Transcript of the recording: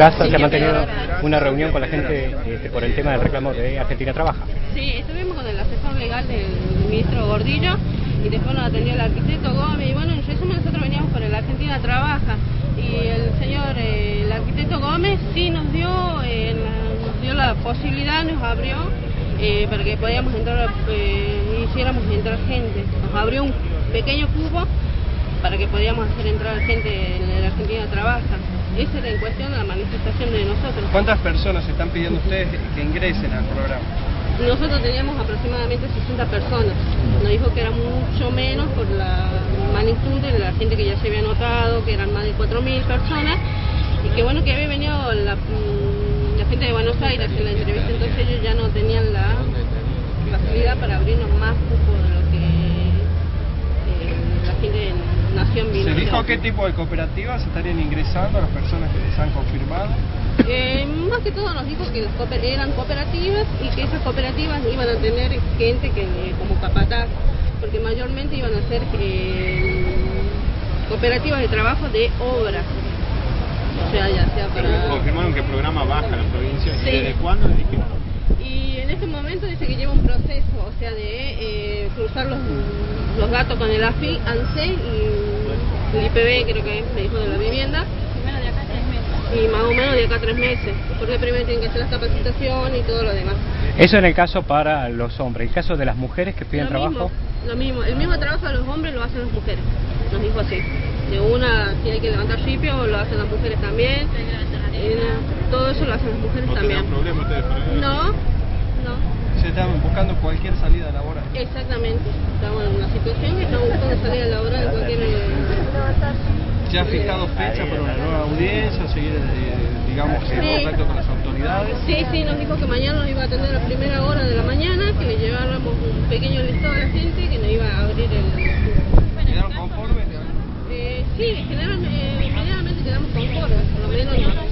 Plaza se ha mantenido una reunión con la gente este, por el tema del reclamo de Argentina Trabaja. Sí, estuvimos con el asesor legal del ministro Gordillo y después nos atendió el arquitecto Gómez y bueno, en resumen nosotros veníamos por el Argentina Trabaja y el señor, eh, el arquitecto Gómez sí nos dio, eh, la, nos dio la posibilidad, nos abrió eh, para que podíamos entrar, eh, hiciéramos entrar gente, nos abrió un pequeño cubo para que podíamos hacer entrar gente en la Argentina Trabaja. Esa era en cuestión la manifestación de nosotros. ¿Cuántas personas están pidiendo ustedes que ingresen al programa? Nosotros teníamos aproximadamente 60 personas. Nos dijo que era mucho menos por la magnitud de la gente que ya se había notado, que eran más de 4.000 personas, y que bueno que había venido la, mm, la gente de Buenos Aires en la entrevista, entonces ellos ya no tenían la facilidad para abrirnos más de lo que eh, la gente de Nación vino. ¿Se dijo a qué tipo de cooperativas estarían ingresando a las personas que les han confirmado? Eh, más que todo nos dijo que las cooper- eran cooperativas y que esas cooperativas iban a tener gente que eh, como capataz, porque mayormente iban a ser eh, cooperativas de trabajo de obra. O sea, ya sea para... Confirmaron que el programa baja en la provincia. Sí. ¿Y desde cuándo dijeron? Y en este momento dice que lleva un proceso, o sea, de eh, cruzar los, los datos con el AFI, ANSE y el IPB, creo que me dijo de la vivienda. Y más o menos de acá tres meses, porque primero tienen que hacer las capacitaciones y todo lo demás. Eso en el caso para los hombres. El caso de las mujeres que piden lo trabajo. Mismo, lo mismo, el mismo trabajo de los hombres lo hacen las mujeres, nos dijo así. De una, si hay que levantar ripio, lo hacen las mujeres también. Eh, todo eso lo hacen las mujeres ¿No también. problema ustedes? No, no. Se están buscando cualquier salida laboral. Exactamente, estamos en una situación que estamos buscando salida laboral en cualquier... ¿Se ha fijado fecha para una nueva audiencia, seguir, eh, digamos, en Sí. contacto con las autoridades? Sí, sí, nos dijo que mañana nos iba a atender a primera hora de la mañana, que le lleváramos un pequeño listado a la gente, que nos iba a abrir el... ¿Quedaron conformes? Eh, sí, generalmente, generalmente quedamos conformes, por lo menos no,